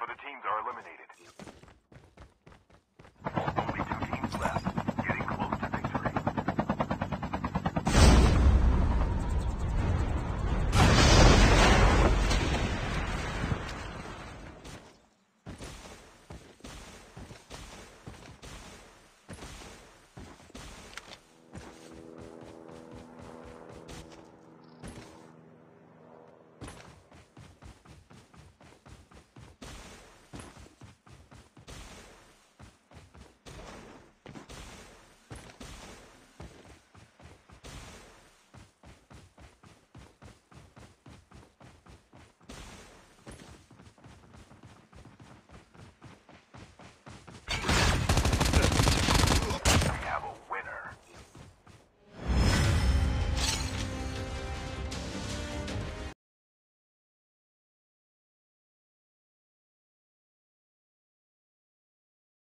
half of the teams are eliminated.